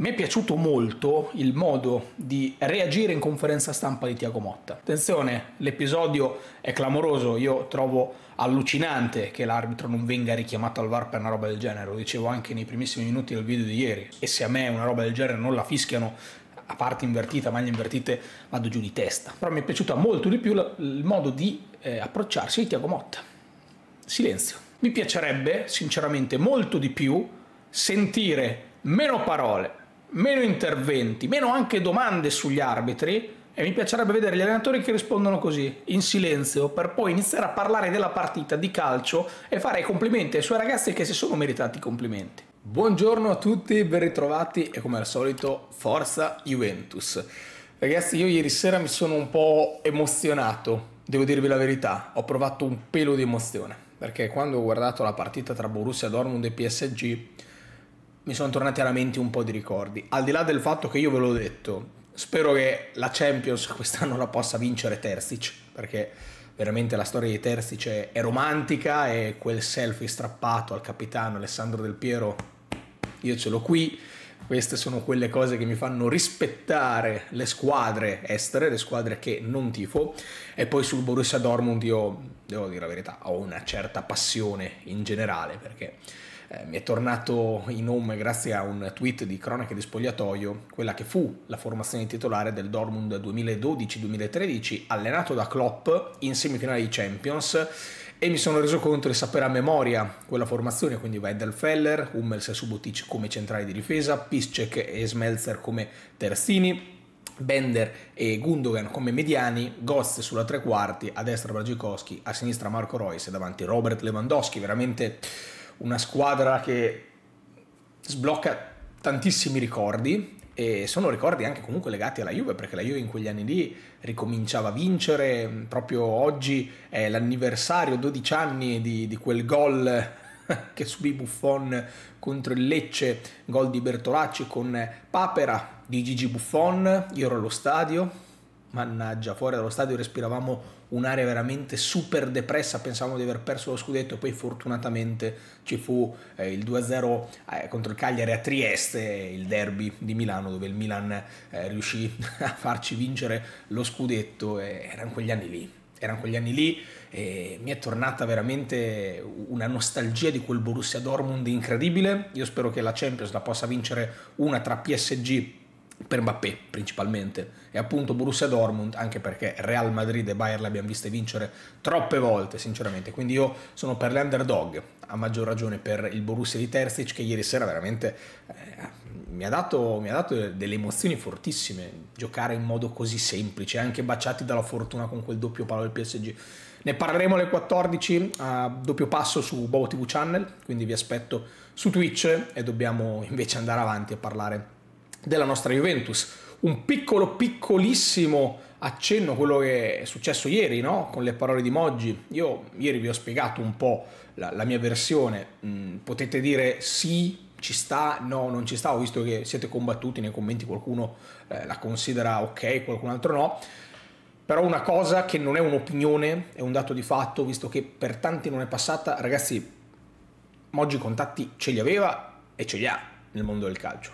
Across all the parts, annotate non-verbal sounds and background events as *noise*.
Mi è piaciuto molto il modo di reagire in conferenza stampa di Tiago Motta. Attenzione, l'episodio è clamoroso, io trovo allucinante che l'arbitro non venga richiamato al VAR per una roba del genere, lo dicevo anche nei primissimi minuti del video di ieri, e se a me una roba del genere non la fischiano a parte invertita, maglie invertite, vado giù di testa. Però mi è piaciuto molto di più il modo di eh, approcciarsi di Tiago Motta. Silenzio. Mi piacerebbe, sinceramente, molto di più sentire meno parole, meno interventi, meno anche domande sugli arbitri e mi piacerebbe vedere gli allenatori che rispondono così, in silenzio, per poi iniziare a parlare della partita di calcio e fare i complimenti ai suoi ragazzi che si sono meritati i complimenti. Buongiorno a tutti, ben ritrovati e come al solito forza Juventus. Ragazzi, io ieri sera mi sono un po' emozionato, devo dirvi la verità, ho provato un pelo di emozione, perché quando ho guardato la partita tra Borussia Dortmund e PSG mi sono tornati alla mente un po' di ricordi. Al di là del fatto che io ve l'ho detto, spero che la Champions *laughs* quest'anno la possa vincere Terzic, perché veramente la storia di Terzic è, è romantica e quel selfie strappato al capitano Alessandro Del Piero, io ce l'ho qui. Queste sono quelle cose che mi fanno rispettare le squadre estere, le squadre che non tifo. E poi sul Borussia Dortmund io, devo dire la verità, ho una certa passione in generale, perché eh, mi è tornato in nome grazie a un tweet di cronache di spogliatoio, quella che fu la formazione titolare del Dortmund 2012-2013, allenato da Klopp in semifinale di Champions e mi sono reso conto di sapere a memoria quella formazione, quindi Weidelfeller, Hummels e Subotic come centrali di difesa, Piszczek e Smelzer come terzini, Bender e Gundogan come mediani, Ghost sulla tre quarti, a destra Bragikowski, a sinistra Marco Reus e davanti Robert Lewandowski, veramente una squadra che sblocca tantissimi ricordi e sono ricordi anche comunque legati alla Juve perché la Juve in quegli anni lì ricominciava a vincere, proprio oggi è l'anniversario 12 anni di, di quel gol *laughs* che subì Buffon contro il Lecce, gol di Bertolacci con Papera di Gigi Buffon, io ero allo stadio, mannaggia, fuori dallo stadio respiravamo un'area veramente super depressa, pensavamo di aver perso lo scudetto e poi fortunatamente ci fu eh, il 2-0 eh, contro il Cagliari a Trieste, il derby di Milano dove il Milan eh, riuscì *laughs* a farci vincere lo scudetto erano quegli anni lì. Erano quegli anni lì e mi è tornata veramente una nostalgia di quel Borussia Dortmund incredibile. Io spero che la Champions la possa vincere una tra PSG per Mbappé principalmente. E appunto Borussia Dortmund anche perché Real Madrid e Bayern le abbiamo viste vincere troppe volte sinceramente. Quindi io sono per le underdog a maggior ragione per il Borussia di Terzic che ieri sera veramente eh, mi, ha dato, mi, ha dato, delle emozioni fortissime giocare in modo così semplice anche baciati dalla fortuna con quel doppio palo del PSG ne parleremo alle 14 a doppio passo su Bobo TV Channel quindi vi aspetto su Twitch e dobbiamo invece andare avanti a parlare della nostra Juventus. Un piccolo, piccolissimo accenno a quello che è successo ieri, no? con le parole di Moggi. Io ieri vi ho spiegato un po' la, la mia versione. Mm, potete dire sì, ci sta, no, non ci sta. Ho visto che siete combattuti nei commenti, qualcuno eh, la considera ok, qualcun altro no. Però una cosa che non è un'opinione, è un dato di fatto, visto che per tanti non è passata, ragazzi, Moggi contatti ce li aveva e ce li ha nel mondo del calcio.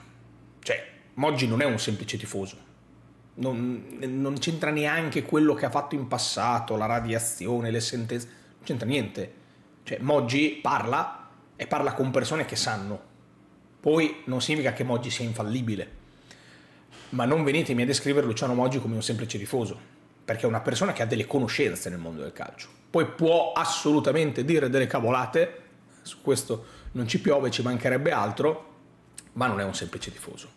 Cioè, Moggi non è un semplice tifoso, non, non, c'entra neanche quello che ha fatto in passato, la radiazione, le sentenze, non c'entra niente. Cioè, Moggi parla e parla con persone che sanno. Poi non significa che Moggi sia infallibile, ma non venitemi a descrivere Luciano Moggi come un semplice tifoso, perché è una persona che ha delle conoscenze nel mondo del calcio. Poi può assolutamente dire delle cavolate, su questo non ci piove, ci mancherebbe altro, ma non è un semplice tifoso.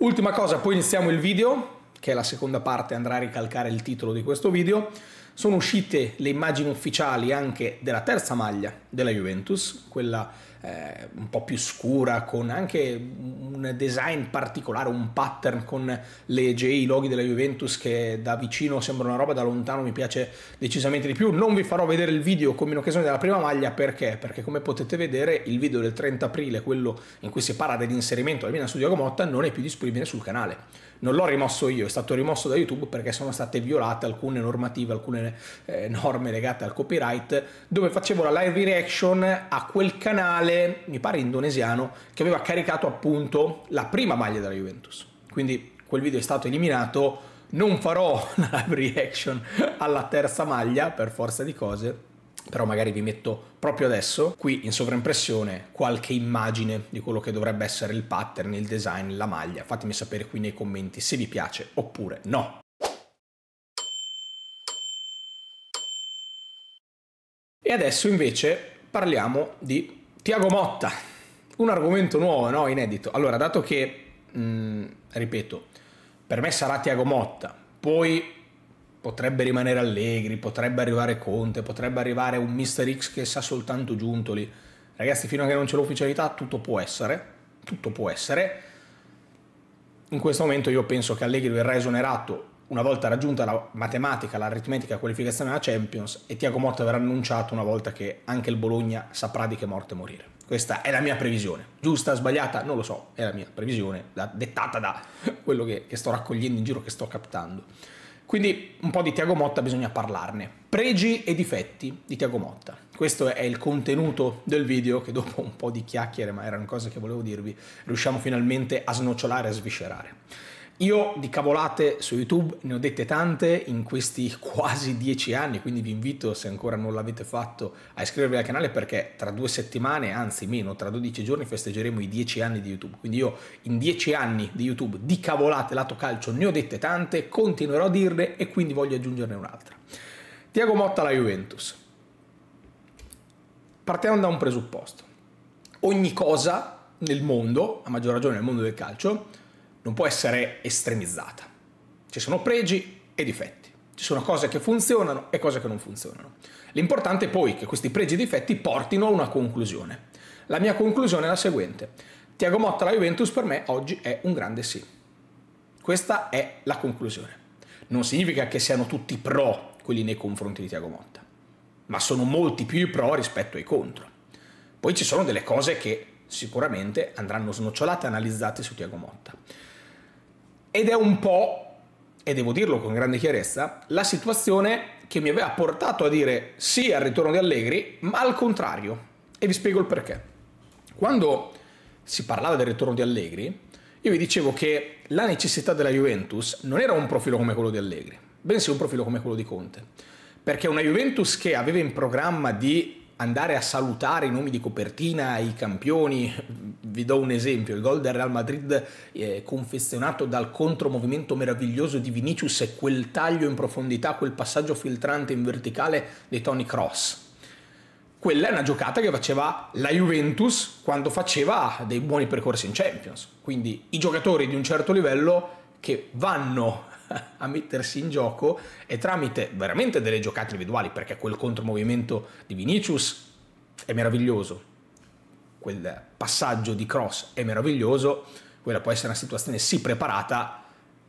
Ultima cosa, poi iniziamo il video, che è la seconda parte, andrà a ricalcare il titolo di questo video. Sono uscite le immagini ufficiali anche della terza maglia della Juventus, quella eh, un po' più scura, con anche un design particolare, un pattern con le J, i loghi della Juventus che da vicino sembra una roba, da lontano mi piace decisamente di più. Non vi farò vedere il video come in occasione della prima maglia perché? Perché come potete vedere il video del 30 aprile, quello in cui si parla dell'inserimento del Milan Studio Gomotta, non è più disponibile sul canale non l'ho rimosso io, è stato rimosso da YouTube perché sono state violate alcune normative, alcune eh, norme legate al copyright, dove facevo la live reaction a quel canale canale, mi pare indonesiano, che aveva caricato appunto la prima maglia della Juventus. Quindi quel video è stato eliminato. Non farò *laughs* la live reaction alla terza maglia per forza di cose, però magari vi metto proprio adesso qui in sovraimpressione qualche immagine di quello che dovrebbe essere il pattern, il design, la maglia. Fatemi sapere qui nei commenti se vi piace oppure no. E adesso invece parliamo di Tiago Motta, un argomento nuovo, no? inedito. Allora, dato che, mh, mm, ripeto, per me sarà Tiago Motta, poi potrebbe rimanere Allegri, potrebbe arrivare Conte, potrebbe arrivare un Mister X che sa soltanto Giuntoli. Ragazzi, fino a che non c'è l'ufficialità tutto può essere, tutto può essere. In questo momento io penso che Allegri verrà esonerato una volta raggiunta la matematica, l'aritmetica qualificazione alla Champions e Tiago Motta verrà annunciato una volta che anche il Bologna saprà di che morte morire. Questa è la mia previsione. Giusta, sbagliata? Non lo so, è la mia previsione, da, dettata da quello che, che sto raccogliendo in giro, che sto captando. Quindi un po' di Tiago Motta bisogna parlarne. Pregi e difetti di Tiago Motta. Questo è il contenuto del video che dopo un po' di chiacchiere, ma erano cose che volevo dirvi, riusciamo finalmente a snocciolare e a sviscerare. Io di cavolate su YouTube ne ho dette tante in questi *laughs* quasi dieci anni, quindi vi invito, se ancora non l'avete fatto, a iscrivervi al canale perché tra due settimane, anzi meno, tra 12 giorni festeggeremo i dieci anni di YouTube. Quindi io in dieci anni di YouTube di cavolate lato calcio ne ho dette tante, continuerò a dirle e quindi voglio aggiungerne un'altra. Tiago Motta alla Juventus. Partiamo da un presupposto. Ogni cosa nel mondo, a maggior ragione nel mondo del calcio, non può essere estremizzata. Ci sono pregi e difetti. Ci sono cose che funzionano e cose che non funzionano. L'importante è poi che questi pregi e difetti portino a una conclusione. La mia conclusione è la seguente. Tiago Motta alla Juventus per me oggi è un grande sì. Questa è la conclusione. Non significa che siano tutti pro quelli nei confronti di Tiago Motta, ma sono molti più i pro rispetto ai contro. Poi ci sono delle cose che sicuramente andranno snocciolate e analizzate su Tiago Motta. Ed è un po', e devo dirlo con grande chiarezza, la situazione che mi aveva portato a dire sì al ritorno di Allegri, ma al contrario. E vi spiego il perché. Quando si parlava del ritorno di Allegri, io vi dicevo che la necessità della Juventus non era un profilo come quello di Allegri, bensì un profilo come quello di Conte. Perché una Juventus che aveva in programma di andare a salutare i nomi di copertina, i campioni. Vi do un esempio, il gol del Real Madrid eh, confezionato dal contromovimento meraviglioso di Vinicius e quel taglio in profondità, quel passaggio filtrante in verticale di Tony Cross. Quella è una giocata che faceva la Juventus quando faceva dei buoni percorsi in Champions. Quindi i giocatori di un certo livello che vanno *laughs* a mettersi in gioco e tramite veramente delle giocate individuali, perché quel contromovimento di Vinicius è meraviglioso, quel passaggio di cross è meraviglioso, quella può essere una situazione sì preparata,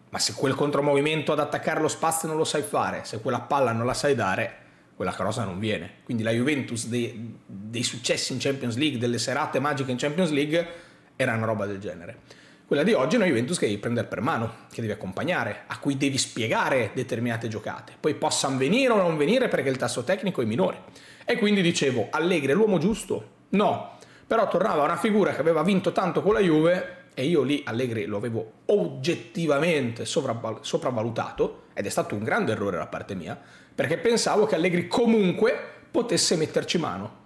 ma se quel contromovimento ad attaccare lo spazio non lo sai fare, se quella palla non la sai dare, quella cosa non viene. Quindi la Juventus dei, dei successi in Champions League, delle serate magiche in Champions League, era una roba del genere. Quella di oggi è una Juventus che devi prendere per mano, che devi accompagnare, a cui devi spiegare determinate giocate. Poi possano venire o non venire perché il tasso tecnico è minore. E quindi dicevo, Allegri è l'uomo giusto? No. Però tornava una figura che aveva vinto tanto con la Juve e io lì Allegri lo avevo oggettivamente sopravvalutato ed è stato un grande errore da parte mia perché pensavo che Allegri comunque potesse metterci mano.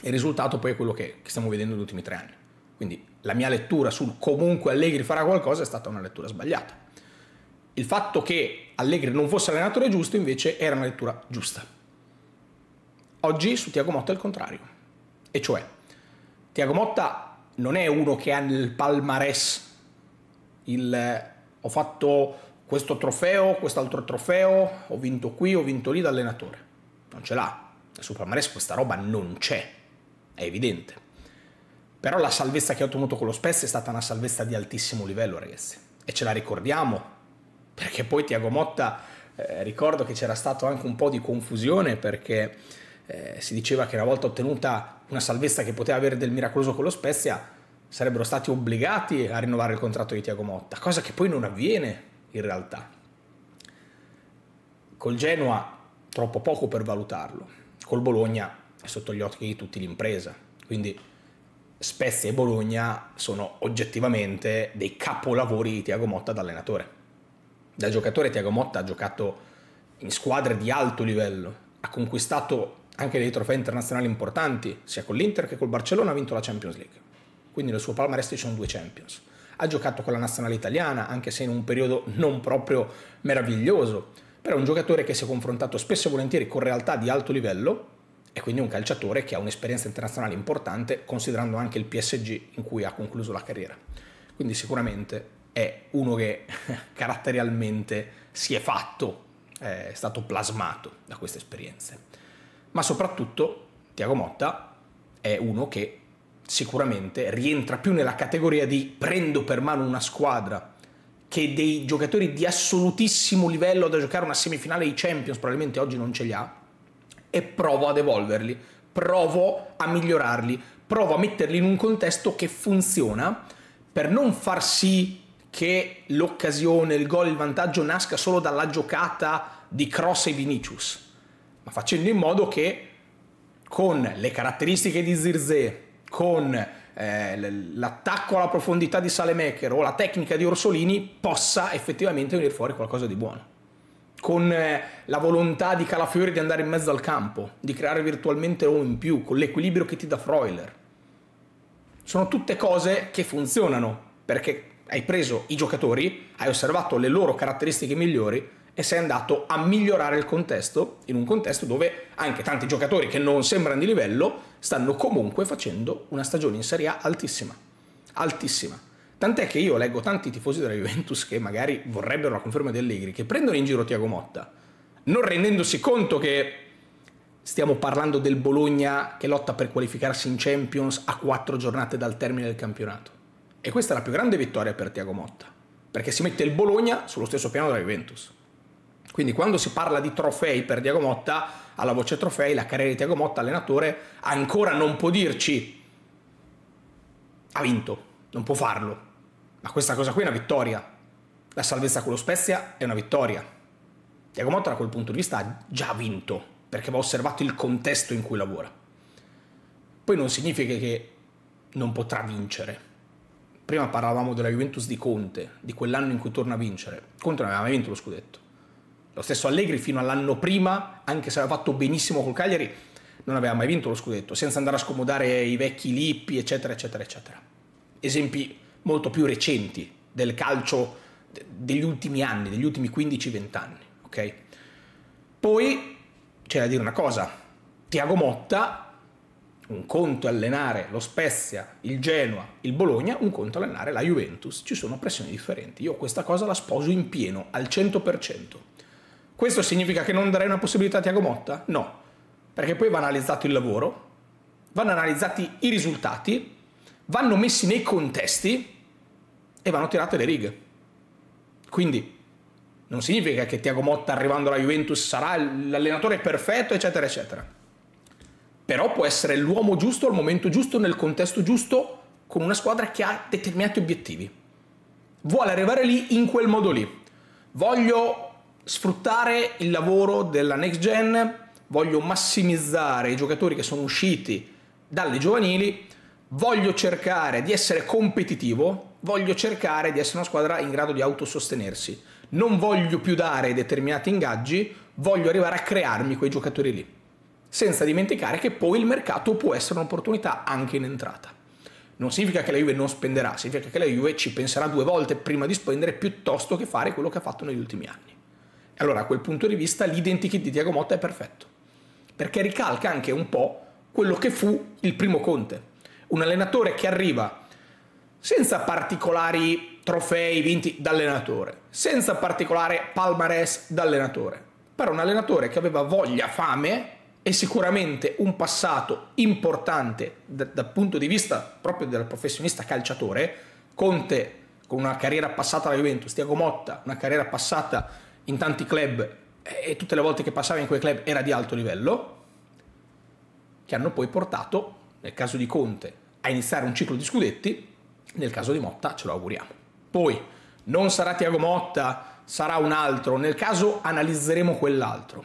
Il risultato poi è quello che stiamo vedendo negli ultimi tre anni. Quindi la mia lettura sul comunque Allegri farà qualcosa è stata una lettura sbagliata. Il fatto che Allegri non fosse allenatore giusto invece era una lettura giusta. Oggi su Tiago Motta è il contrario. E cioè, Tiago Motta non è uno che ha nel palmarès il ho fatto questo trofeo, quest'altro trofeo, ho vinto qui, ho vinto lì da allenatore. Non ce l'ha. Nel suo palmarès questa roba non c'è. È evidente. Però la salvezza che ha ottenuto con lo Spezia è stata una salvezza di altissimo livello, ragazzi. E ce la ricordiamo, perché poi Tiago Motta, eh, ricordo che c'era stato anche un po' di confusione perché eh, si diceva che una volta ottenuta una salvezza che poteva avere del miracoloso con lo Spezia, sarebbero stati obbligati a rinnovare il contratto di Tiago Motta, cosa che poi non avviene in realtà. Col Genoa troppo poco per valutarlo, col Bologna è sotto gli occhi di tutti l'impresa, quindi Spezia e Bologna sono oggettivamente dei capolavori di Tiago Motta da allenatore. Da giocatore Tiago Motta ha giocato in squadre di alto livello, ha conquistato anche dei trofei internazionali importanti, sia con l'Inter che col Barcellona ha vinto la Champions League. Quindi nel suo palmarès ci sono due Champions. Ha giocato con la nazionale italiana, anche se in un periodo non proprio meraviglioso, però è un giocatore che si è confrontato spesso e volentieri con realtà di alto livello e quindi un calciatore che ha un'esperienza internazionale importante, considerando anche il PSG in cui ha concluso la carriera. Quindi sicuramente è uno che *laughs* caratterialmente si è fatto, è stato plasmato da queste esperienze. Ma soprattutto Tiago Motta è uno che sicuramente rientra più nella categoria di prendo per mano una squadra che dei giocatori di assolutissimo livello da giocare una semifinale di Champions probabilmente oggi non ce li ha e provo ad evolverli, provo a migliorarli, provo a metterli in un contesto che funziona per non far sì che l'occasione, il gol, il vantaggio nasca solo dalla giocata di Cross e Vinicius, ma facendo in modo che con le caratteristiche di Zirze, con eh, l'attacco alla profondità di Salemaker o la tecnica di Orsolini possa effettivamente venire fuori qualcosa di buono. Con eh, la volontà di Calafiori di andare in mezzo al campo, di creare virtualmente o in più, con l'equilibrio che ti dà Freuler. Sono tutte cose che funzionano perché hai preso i giocatori, hai osservato le loro caratteristiche migliori e sei andato a migliorare il contesto, in un contesto dove anche tanti giocatori che non sembrano di livello stanno comunque facendo una stagione in Serie A altissima, altissima. Tant'è che io leggo tanti tifosi della Juventus che magari vorrebbero la conferma di Allegri, che prendono in giro Tiago Motta, non rendendosi conto che stiamo parlando del Bologna che lotta per qualificarsi in Champions a quattro giornate dal termine del campionato. E questa è la più grande vittoria per Tiago Motta, perché si mette il Bologna sullo stesso piano della Juventus. Quindi quando si parla di trofei per Diego Motta, alla voce trofei, la carriera di Diego Motta allenatore ancora non può dirci ha vinto, non può farlo. Ma questa cosa qui è una vittoria. La salvezza con lo Spezia è una vittoria. Diego Motta da quel punto di vista ha già vinto, perché va osservato il contesto in cui lavora. Poi non significa che non potrà vincere. Prima parlavamo della Juventus di Conte, di quell'anno in cui torna a vincere. Conte non aveva mai vinto lo scudetto. Lo stesso Allegri fino all'anno prima, anche se aveva fatto benissimo col Cagliari, non aveva mai vinto lo scudetto, senza andare a scomodare i vecchi Lippi, eccetera, eccetera, eccetera. Esempi molto più recenti del calcio degli ultimi anni, degli ultimi 15-20 anni, ok? Poi c'è da dire una cosa, Tiago Motta, un conto allenare lo Spezia, il Genoa, il Bologna, un conto allenare la Juventus, ci sono pressioni differenti. Io questa cosa la sposo in pieno, al 100%. Questo significa che non darei una possibilità a Tiago Motta? No, perché poi va analizzato il lavoro, vanno analizzati i risultati, vanno messi nei contesti e vanno tirate le righe. Quindi non significa che Tiago Motta arrivando alla Juventus sarà l'allenatore perfetto, eccetera, eccetera. Però può essere l'uomo giusto al momento giusto, nel contesto giusto, con una squadra che ha determinati obiettivi. Vuole arrivare lì in quel modo lì. Voglio sfruttare il lavoro della next gen, voglio massimizzare i giocatori che sono usciti dalle giovanili, voglio cercare di essere competitivo, voglio cercare di essere una squadra in grado di autosostenersi. Non voglio più dare determinati ingaggi, voglio arrivare a crearmi quei giocatori lì. Senza dimenticare che poi il mercato può essere un'opportunità anche in entrata. Non significa che la Juve non spenderà, significa che la Juve ci penserà due volte prima di spendere piuttosto che fare quello che ha fatto negli ultimi anni. Allora, a quel punto di vista, l'identikit di Tiago Motta è perfetto, perché ricalca anche un po' quello che fu il primo Conte. Un allenatore che arriva senza particolari trofei vinti da allenatore, senza particolare palmarès da allenatore, però un allenatore che aveva voglia, fame e sicuramente un passato importante da, dal punto di vista proprio del professionista calciatore. Conte con una carriera passata alla Juventus, Tiago Motta, una carriera passata in tanti club e tutte le volte che passava in quei club era di alto livello, che hanno poi portato, nel caso di Conte, a iniziare un ciclo di scudetti, nel caso di Motta ce lo auguriamo. Poi non sarà Tiago Motta, sarà un altro, nel caso analizzeremo quell'altro.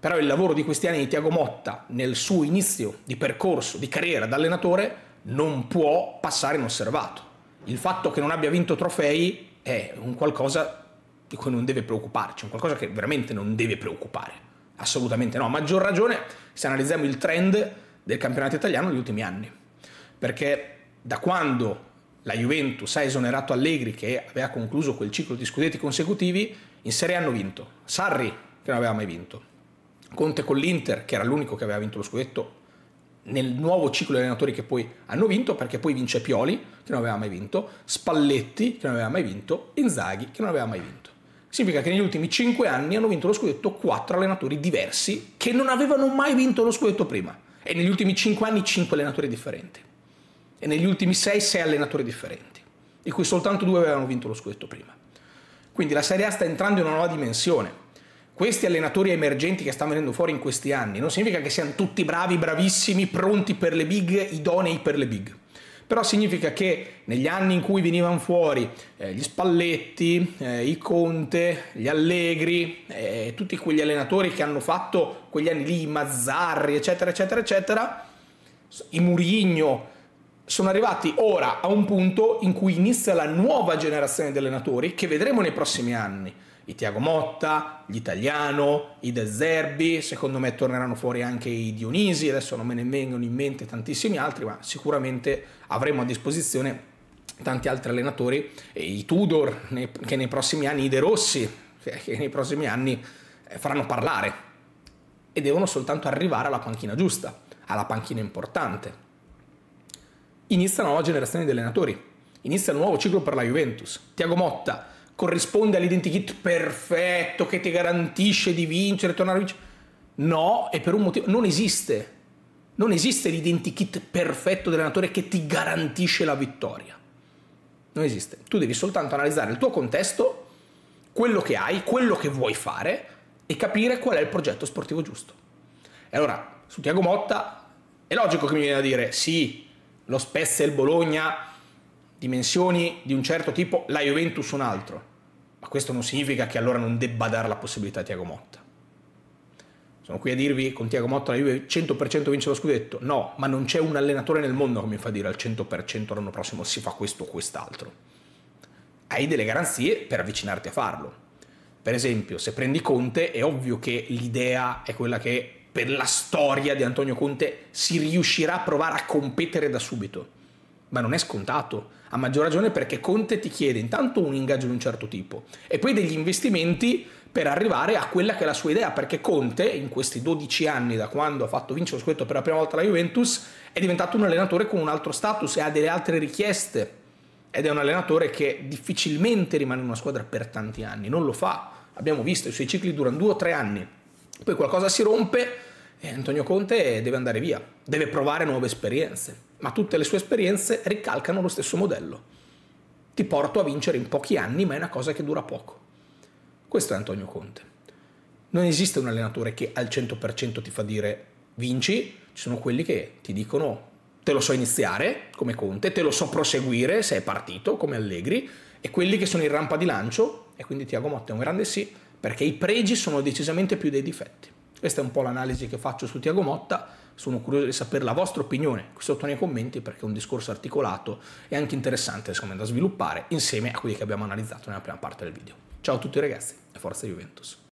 Però il lavoro di questi anni di Tiago Motta nel suo inizio di percorso, di carriera da allenatore, non può passare inosservato. Il fatto che non abbia vinto trofei è un qualcosa di cui non deve preoccuparci, un qualcosa che veramente non deve preoccupare. Assolutamente no. A maggior ragione se analizziamo il trend del campionato italiano negli ultimi anni. Perché da quando la Juventus ha esonerato Allegri, che aveva concluso quel ciclo di scudetti consecutivi, in Serie A hanno vinto. Sarri, che non aveva mai vinto. Conte con l'Inter, che era l'unico che aveva vinto lo scudetto nel nuovo ciclo di allenatori che poi hanno vinto, perché poi vince Pioli, che non aveva mai vinto, Spalletti, che non aveva mai vinto, Inzaghi, che non aveva mai vinto. Significa che negli ultimi 5 anni hanno vinto lo scudetto 4 allenatori diversi che non avevano mai vinto lo scudetto prima. E negli ultimi 5 anni 5 allenatori differenti. E negli ultimi 6 6 allenatori differenti, di cui soltanto 2 avevano vinto lo scudetto prima. Quindi la Serie A sta entrando in una nuova dimensione questi allenatori emergenti che stanno venendo fuori in questi anni non significa che siano tutti bravi, bravissimi, pronti per le big, idonei per le big. Però significa che negli anni in cui venivano fuori eh, gli Spalletti, eh, i Conte, gli Allegri, eh, tutti quegli allenatori che hanno fatto quegli anni lì, i Mazzarri, eccetera, eccetera, eccetera, i Murigno, sono arrivati ora a un punto in cui inizia la nuova generazione di allenatori che vedremo nei prossimi anni i Tiago Motta, gli Italiano, i De Zerbi, secondo me torneranno fuori anche i Dionisi, adesso non me ne vengono in mente tantissimi altri, ma sicuramente avremo a disposizione tanti altri allenatori, e i Tudor che nei prossimi anni, i De Rossi che nei prossimi anni eh, faranno parlare e devono soltanto arrivare alla panchina giusta, alla panchina importante. Inizia la nuova generazione di allenatori, inizia il nuovo ciclo per la Juventus. Tiago Motta corrisponde all'identikit perfetto che ti garantisce di vincere, tornare a vincere. No, e per un motivo, non esiste. Non esiste l'identikit perfetto dell'allenatore che ti garantisce la vittoria. Non esiste. Tu devi soltanto analizzare il tuo contesto, quello che hai, quello che vuoi fare e capire qual è il progetto sportivo giusto. E allora, su Tiago Motta, è logico che mi viene a dire sì, lo Spezia e il Bologna dimensioni di un certo tipo, la Juventus un altro. Ma questo non significa che allora non debba dare la possibilità a Tiago Motta. Sono qui a dirvi con Tiago Motta la Juve 100% vince lo scudetto? No, ma non c'è un allenatore nel mondo che mi fa dire al 100% l'anno prossimo si fa questo o quest'altro. Hai delle garanzie per avvicinarti a farlo. Per esempio, se prendi Conte, è ovvio che l'idea è quella che per la storia di Antonio Conte si riuscirà a provare a competere da subito. Ma non è scontato a maggior ragione perché Conte ti chiede intanto un ingaggio di un certo tipo e poi degli investimenti per arrivare a quella che è la sua idea, perché Conte in questi 12 anni da quando ha fatto vincere lo scudetto per la prima volta la Juventus è diventato un allenatore con un altro status e ha delle altre richieste ed è un allenatore che difficilmente rimane in una squadra per tanti anni, non lo fa. Abbiamo visto, i suoi cicli durano due o tre anni, poi qualcosa si rompe e Antonio Conte deve andare via, deve provare nuove esperienze ma tutte le sue esperienze ricalcano lo stesso modello. Ti porto a vincere in pochi anni, ma è una cosa che dura poco. Questo è Antonio Conte. Non esiste un allenatore che al 100% ti fa dire vinci, ci sono quelli che ti dicono te lo so iniziare come Conte, te lo so proseguire se è partito come Allegri e quelli che sono in rampa di lancio e quindi Tiago Motta è un grande sì perché i pregi sono decisamente più dei difetti. Questa è un po' l'analisi che faccio su Tiago Motta sono curioso di sapere la vostra opinione qui sotto nei commenti perché è un discorso articolato e anche interessante secondo me da sviluppare insieme a quelli che abbiamo analizzato nella prima parte del video. Ciao a tutti ragazzi e forza Juventus!